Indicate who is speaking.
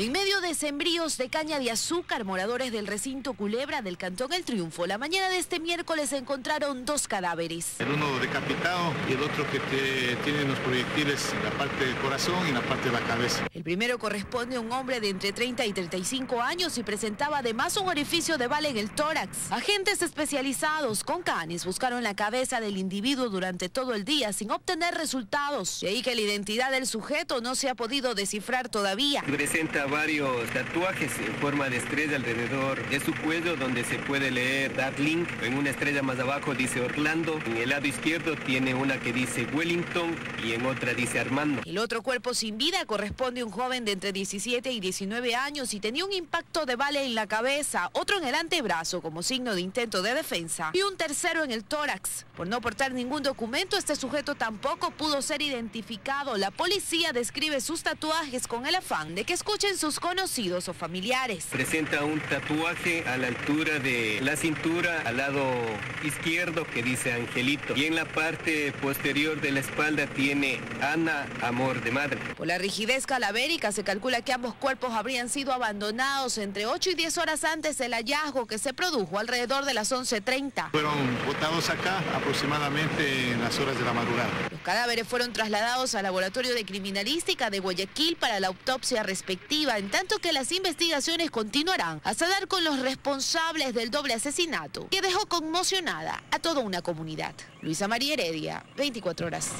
Speaker 1: En medio de sembríos de caña de azúcar, moradores del recinto Culebra del Cantón El Triunfo, la mañana de este miércoles encontraron dos cadáveres.
Speaker 2: El uno decapitado y el otro que tiene unos proyectiles en la parte del corazón y en la parte de la cabeza.
Speaker 1: El primero corresponde a un hombre de entre 30 y 35 años y presentaba además un orificio de bala en el tórax. Agentes especializados con canes buscaron la cabeza del individuo durante todo el día sin obtener resultados. Y ahí que la identidad del sujeto no se ha podido descifrar todavía.
Speaker 3: Presenta varios tatuajes en forma de estrella alrededor de su cuello donde se puede leer Darling. En una estrella más abajo dice Orlando. En el lado izquierdo tiene una que dice Wellington y en otra dice Armando.
Speaker 1: El otro cuerpo sin vida corresponde a un joven de entre 17 y 19 años y tenía un impacto de bala en la cabeza, otro en el antebrazo como signo de intento de defensa y un tercero en el tórax. Por no portar ningún documento, este sujeto tampoco pudo ser identificado. La policía describe sus tatuajes con el afán de que escuchen sus conocidos o familiares.
Speaker 3: Presenta un tatuaje a la altura de la cintura, al lado izquierdo, que dice Angelito. Y en la parte posterior de la espalda tiene Ana, amor de madre.
Speaker 1: Por la rigidez calavérica, se calcula que ambos cuerpos habrían sido abandonados entre 8 y 10 horas antes del hallazgo que se produjo alrededor de las 11.30.
Speaker 2: Fueron botados acá aproximadamente en las horas de la madrugada.
Speaker 1: Los cadáveres fueron trasladados al laboratorio de criminalística de Guayaquil para la autopsia respectiva, en tanto que las investigaciones continuarán hasta dar con los responsables del doble asesinato, que dejó conmocionada a toda una comunidad. Luisa María Heredia, 24 horas.